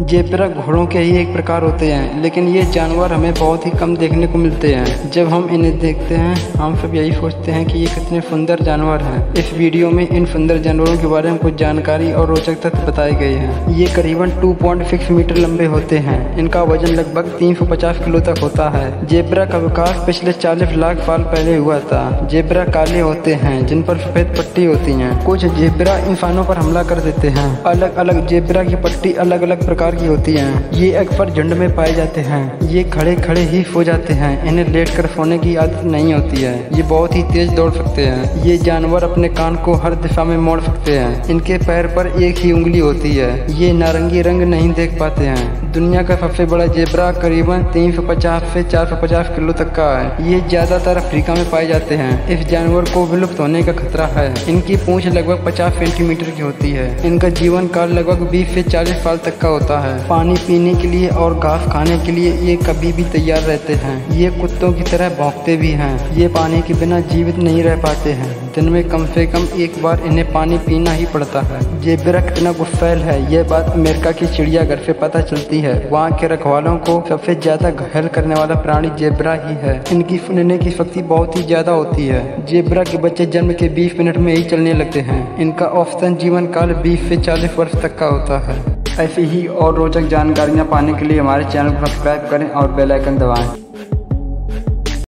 Zebra घोड़ों के ही एक प्रकार होते हैं, लेकिन ये जानवर हमें बहुत ही कम देखने को मिलते हैं। जब हम इन्हें देखते हैं, हम सब यही सोचते हैं कि ये कितने सुंदर जानवर हैं। इस वीडियो में इन सुंदर जानवरों के बारे में कुछ जानकारी और रोचक तथ्य बताए गए हैं। ये करीबन 2.6 मीटर लंबे होते हैं। इनका वज़न लगभग 350 किलो तक होता है। जेबरा का विकास पिछले चालीस लाख साल पहले हुआ था। जेबरा काले होते हैं, जिन पर सफ़ेद पट्टी होती है। कुछ जेबरा इंसानों पर हमला कर देते हैं। अलग अलग जेबरा की पट्टी अलग अलग प्रकार प्रकार की होती हैं। ये अक्सर झुंड में पाए जाते हैं। ये खड़े खड़े ही सो जाते हैं। इन्हें लेट कर सोने की आदत नहीं होती है। ये बहुत ही तेज दौड़ सकते हैं। ये जानवर अपने कान को हर दिशा में मोड़ सकते हैं। इनके पैर पर एक ही उंगली होती है। ये नारंगी रंग नहीं देख पाते हैं। दुनिया का सबसे बड़ा जेबरा करीबन 350 से 450 किलो तक का है। ये ज़्यादातर अफ्रीका में पाए जाते हैं। इस जानवर को विलुप्त होने का खतरा है। इनकी पूंछ लगभग 50 सेंटीमीटर की होती है। इनका जीवन काल लगभग 20 से 40 साल तक का होता है पानी पीने के लिए और घास खाने के लिए ये कभी भी तैयार रहते हैं। ये कुत्तों की तरह भौंकते भी हैं। ये पानी के बिना जीवित नहीं रह पाते हैं। दिन में कम से कम एक बार इन्हें पानी पीना ही पड़ता है। ये बेरा कितना गुस्सैल है। ये बात अमेरिका की चिड़ियाघर से पता चलती है। वहाँ के रखवालों को सबसे ज़्यादा घायल करने वाला प्राणी जेबरा ही है। इनकी सुनने की शक्ति बहुत ही ज़्यादा होती है। जेबरा के बच्चे जन्म के 20 मिनट में ही चलने लगते हैं। इनका औसतन जीवन काल 20 से 40 वर्ष तक का होता है। ऐसी ही और रोचक जानकारियाँ पाने के लिए हमारे चैनल को सब्सक्राइब करें और बेलाइकन दबाएँ।